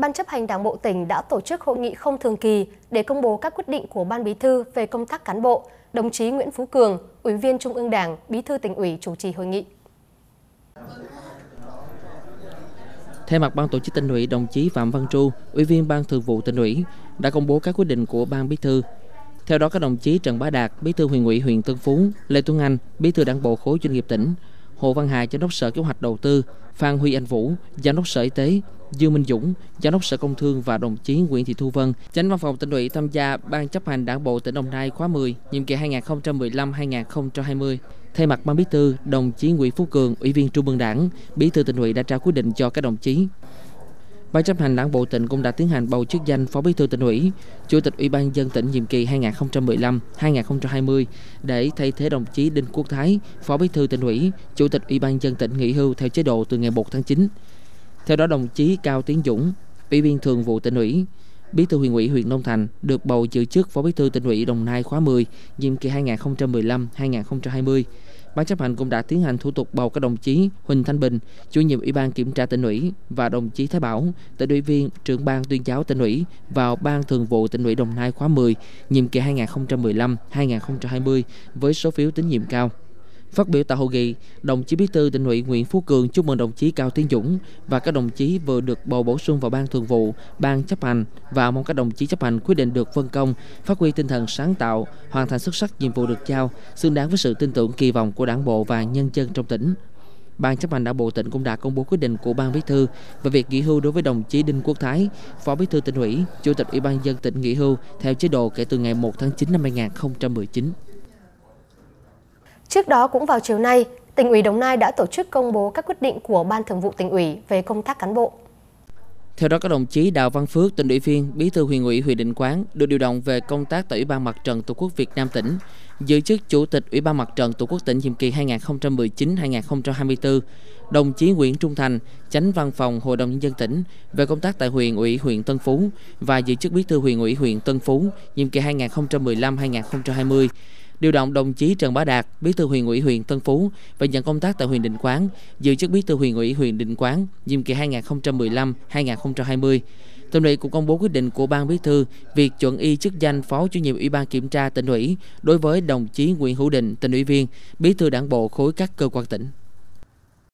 Ban chấp hành Đảng bộ tỉnh đã tổ chức hội nghị không thường kỳ để công bố các quyết định của Ban Bí thư về công tác cán bộ. Đồng chí Nguyễn Phú Cường, Ủy viên Trung ương Đảng, Bí thư tỉnh ủy chủ trì hội nghị. Thay mặt ban tổ chức tỉnh ủy, đồng chí Phạm Văn Tru, Ủy viên Ban Thường vụ tỉnh ủy đã công bố các quyết định của Ban Bí thư. Theo đó, các đồng chí Trần Bá Đạt, Bí thư huyện ủy huyện Tân Phú, Lê Tuấn Anh, Bí thư Đảng bộ khối doanh nghiệp tỉnh, Hồ Văn Hà, Giám đốc Sở Kế hoạch Đầu tư, Phan Huy Anh Vũ, Giám đốc Sở Y tế, Dương Minh Dũng, Giám đốc Sở Công Thương và đồng chí Nguyễn Thị Thu Vân, Chánh Văn phòng tỉnh ủy tham gia Ban chấp hành Đảng bộ tỉnh Đồng Nai khóa 10, nhiệm kỳ 2015-2020. Thay mặt Ban Bí thư, đồng chí Nguyễn Phú Cường, Ủy viên Trung ương Đảng, Bí thư tỉnh ủy đã trao quyết định cho các đồng chí Ban chấp hành Đảng bộ tỉnh cũng đã tiến hành bầu chức danh Phó Bí thư tỉnh ủy, Chủ tịch Ủy ban dân tỉnh nhiệm kỳ 2015-2020 để thay thế đồng chí Đinh Quốc Thái, Phó Bí thư tỉnh ủy, Chủ tịch Ủy ban dân tỉnh nghỉ hưu theo chế độ từ ngày 1 tháng 9. Theo đó, đồng chí Cao Tiến Dũng, Ủy viên Thường vụ tỉnh ủy, Bí thư huyện ủy huyện Long Thành được bầu giữ chức Phó Bí thư tỉnh ủy Đồng Nai khóa 10, nhiệm kỳ 2015-2020. Ban chấp hành cũng đã tiến hành thủ tục bầu các đồng chí Huỳnh Thanh Bình, chủ nhiệm Ủy ban kiểm tra tỉnh ủy và đồng chí Thái Bảo, tỉnh ủy viên, trưởng ban tuyên giáo tỉnh ủy vào ban thường vụ tỉnh ủy Đồng Nai khóa 10, nhiệm kỳ 2015-2020 với số phiếu tín nhiệm cao. Phát biểu tại hội nghị, đồng chí Bí thư tỉnh ủy Nguyễn Phú Cường chúc mừng đồng chí Cao Tiến Dũng và các đồng chí vừa được bầu bổ sung vào ban thường vụ, ban chấp hành và mong các đồng chí chấp hành quyết định được phân công, phát huy tinh thần sáng tạo, hoàn thành xuất sắc nhiệm vụ được giao, xứng đáng với sự tin tưởng kỳ vọng của Đảng bộ và nhân dân trong tỉnh. Ban chấp hành Đảng bộ tỉnh cũng đã công bố quyết định của Ban Bí thư về việc nghỉ hưu đối với đồng chí Đinh Quốc Thái, Phó Bí thư tỉnh ủy, Chủ tịch Ủy ban dân tỉnh nghỉ hưu theo chế độ kể từ ngày 1 tháng 9 năm 2019. Trước đó cũng vào chiều nay, tỉnh ủy Đồng Nai đã tổ chức công bố các quyết định của Ban Thường vụ tỉnh ủy về công tác cán bộ. Theo đó, các đồng chí Đào Văn Phước, tỉnh ủy viên, bí thư huyện ủy huyện Định Quán được điều động về công tác tại Ủy ban Mặt trận Tổ quốc Việt Nam tỉnh, giữ chức Chủ tịch Ủy ban Mặt trận Tổ quốc tỉnh nhiệm kỳ 2019-2024. Đồng chí Nguyễn Trung Thành, Chánh Văn phòng Hội đồng nhân dân tỉnh về công tác tại huyện ủy huyện Tân Phú và giữ chức bí thư huyện ủy huyện Tân Phú nhiệm kỳ 2015-2020 điều động đồng chí Trần Bá Đạt, bí thư huyện ủy huyện Tân Phú và nhận công tác tại huyện Định Quán, giữ chức bí thư huyện ủy huyện Định Quán nhiệm kỳ 2015-2020. Tỉnh ủy cũng công bố quyết định của ban bí thư việc chuẩn y chức danh phó chủ nhiệm ủy ban kiểm tra tỉnh ủy đối với đồng chí Nguyễn Hữu Định, tỉnh ủy viên, bí thư đảng bộ khối các cơ quan tỉnh.